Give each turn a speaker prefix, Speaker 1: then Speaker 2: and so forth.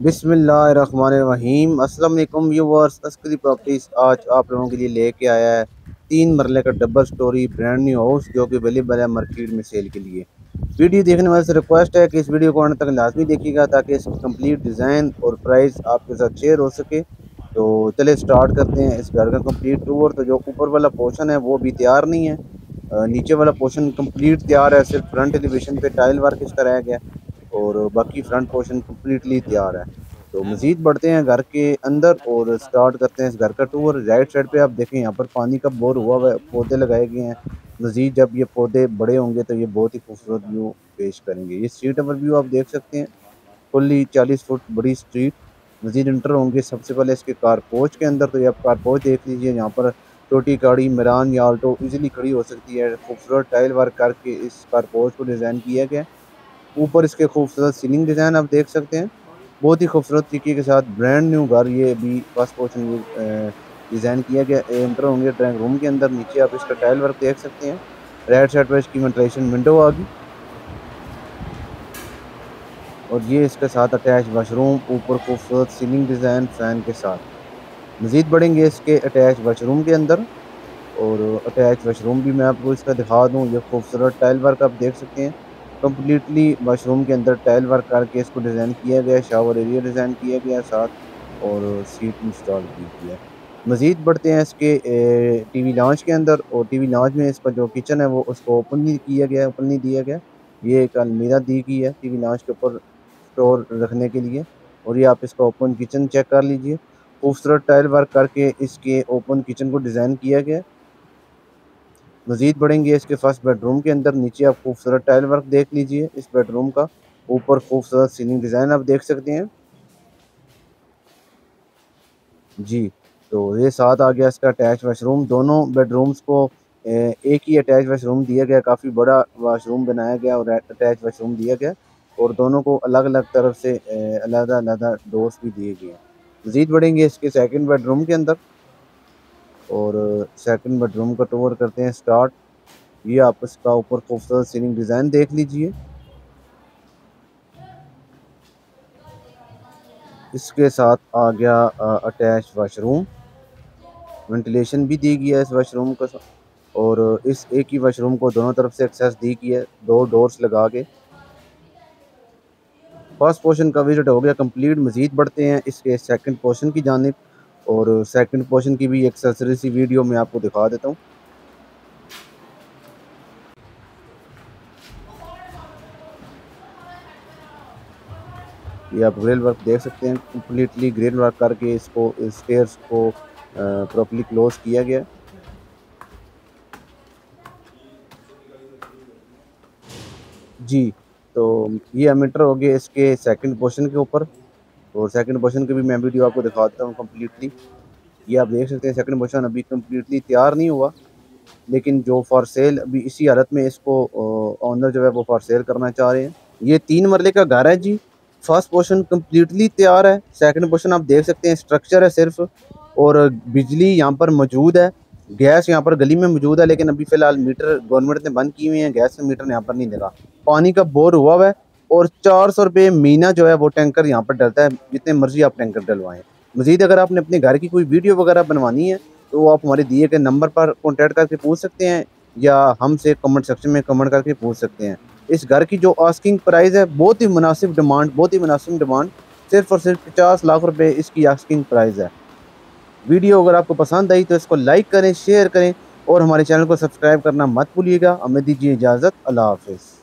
Speaker 1: बिसमीम अस्सलाम viewers, Askari properties, आज आप लोगों के लिए लेके आया है तीन मरले का double story, brand new house, जो कि अवेलेबल है मार्केट में सेल के लिए। वीडियो देखने वाले से रिक्वेस्ट है कि इस वीडियो को आने तक लाजमी देखिएगा, ताकि इसकी कंप्लीट डिज़ाइन और प्राइस आपके साथ शेयर हो सके। तो चले स्टार्ट करते हैं। इस घर का कंप्लीट टूर तो जो ऊपर वाला पोर्शन है, वो भी तैयार नहीं है। नीचे वाला पोर्शन कंप्लीट तैयार है, सिर्फ़ फ्रंट एलिवेशन पे टाइल वर्क इसका रह गया। और बाकी फ्रंट पोर्शन कम्प्लीटली तैयार है। तो मज़ीद बढ़ते हैं घर के अंदर और स्टार्ट करते हैं इस घर का टूर राइट साइड पे आप देखें, यहाँ पर पानी का बोर हुआ हुआ है, पौधे लगाए गए हैं। मज़ीद जब ये पौधे बड़े होंगे तो ये बहुत ही खूबसूरत व्यू पेश करेंगे। ये स्ट्रीट ओवर व्यू आप देख सकते हैं। फुल्ली चालीस फुट बड़ी स्ट्रीट मज़ीद इंटर होंगे सबसे पहले इसके कार पोच के अंदर। तो ये आप कार पोच देख लीजिए, यहाँ पर छोटी गाड़ी, मिरान या आल्टो इजीली खड़ी हो सकती है। खूबसूरत टाइल वर्क करके इस कार पोच को डिज़ाइन किया गया ऊपर इसके खूबसूरत सीलिंग डिज़ाइन आप देख सकते हैं। बहुत ही खूबसूरत तरीके के साथ ब्रांड न्यू घर ये अभी फ़र्स्ट पोर्शन डिज़ाइन किया गया। एंटर होंगे ड्राइंग रूम के अंदर। नीचे आप इसका टाइल वर्क देख सकते हैं। राइट साइड पर इसकी वेंटिलेशन विंडो आ गई। और ये इसके साथ अटैच वाशरूम ऊपर खूबसूरत सीलिंग डिज़ाइन फ़ैन के साथ। मज़ीद बढ़ेंगे इसके अटैच वाशरूम के अंदर। और अटैच वाशरूम भी मैं आपको इसका दिखा दूँ। ये खूबसूरत टाइल वर्क आप देख सकते हैं। कम्प्लीटली वाशरूम के अंदर टाइल वर्क करके इसको डिज़ाइन किया गया शावर एरिया डिज़ाइन किया गया साथ और सीट इंस्टॉल की गया मज़ीद बढ़ते हैं इसके टीवी लॉन्च के अंदर और टीवी लॉन्च में इसका जो किचन है वो उसको ओपन नहीं किया गया ओपन नहीं दिया गया। ये एक अलमीरा दी गई है टीवी लॉन्च के ऊपर स्टोर रखने के लिए और ये आप इसका ओपन किचन चेक कर लीजिए। खूबसूरत टाइल वर्क करके इसके ओपन किचन को डिज़ाइन किया गया। मज़ीद बढ़ेंगे इसके फ़र्स्ट बेडरूम के अंदर। नीचे आप खूबसूरत टाइल वर्क देख लीजिए इस बेडरूम का। ऊपर खूबसूरत सीलिंग डिज़ाइन आप देख सकते हैं। जी तो ये साथ आ गया इसका अटैच वाशरूम। दोनों बेडरूम्स को एक ही अटैच वाशरूम दिया गया। काफ़ी बड़ा वाशरूम बनाया गया और अटैच वाशरूम दिया गया और दोनों को अलग अलग तरफ़ से अलग अलग डोर्स भी दिए गए मज़ीद बढ़ेंगे इसके सेकंड बेडरूम के अंदर। और सेकंड बेडरूम का टूर करते हैं स्टार्ट ये आप इसका ऊपर खूबसूरत सीलिंग डिज़ाइन देख लीजिए। इसके साथ आ गया अटैच वाशरूम वेंटिलेशन भी दी गई है इस वाशरूम का और इस एक ही वाशरूम को दोनों तरफ़ से एक्सेस दी गई है, दो डोर्स लगा के। फ़र्स्ट पोर्शन का विज़िट हो गया कंप्लीट मज़ीद बढ़ते हैं इसके सेकंड पोर्शन की जानब। और सेकंड पोर्शन की भी एक्सेसरी सी वीडियो मैं आपको दिखा देता हूँ। ये आप ग्रिल वर्क देख सकते हैं। कम्प्लीटली ग्रिल वर्क करके इसको स्टेयर्स को प्रॉपरली क्लोज किया गया। जी तो ये अमीटर हो गया इसके सेकंड पोर्शन के ऊपर। और सेकंड पोर्शन की भी मैं वीडियो आपको दिखाता हूँ कम्प्लीटली ये आप देख सकते हैं सेकंड पोर्शन अभी कम्प्लीटली तैयार नहीं हुआ, लेकिन जो फॉर सेल अभी इसी हालत में इसको ऑनर जो है वो फॉर सेल करना चाह रहे हैं। ये तीन मरले का घर है जी। फ़र्स्ट पोर्शन कम्प्लीटली तैयार है। सेकंड पोर्शन आप देख सकते हैं स्ट्रक्चर है सिर्फ़। और बिजली यहाँ पर मौजूद है। गैस यहाँ पर गली में मौजूद है, लेकिन अभी फ़िलहाल मीटर गवर्नमेंट ने बंद किए हुए हैं। गैस मीटर यहाँ पर नहीं लगा। पानी का बोर हुआ हुआ है। और चार सौ रुपये महीना जो है वो टैंकर यहाँ पर डलता है, जितने मर्ज़ी आप टैंकर डलवाएँ। मजीद अगर आपने अपने घर की कोई वीडियो वगैरह बनवानी है तो आप हमारे दिए गए नंबर पर कॉन्टैक्ट करके पूछ सकते हैं, या हमसे कमेंट सेक्शन में कमेंट करके पूछ सकते हैं। इस घर की जो आस्किंग प्राइस है, बहुत ही मुनासिब डिमांड बहुत ही मुनासिब डिमांड सिर्फ़ और सिर्फ़ पचास लाख रुपए इसकी आस्किंग प्राइस है। वीडियो अगर आपको पसंद आई तो इसको लाइक करें शेयर करें, और हमारे चैनल को सब्सक्राइब करना मत भूलिएगा। हमें दीजिए इजाज़त, अल्लाह हाफिज़।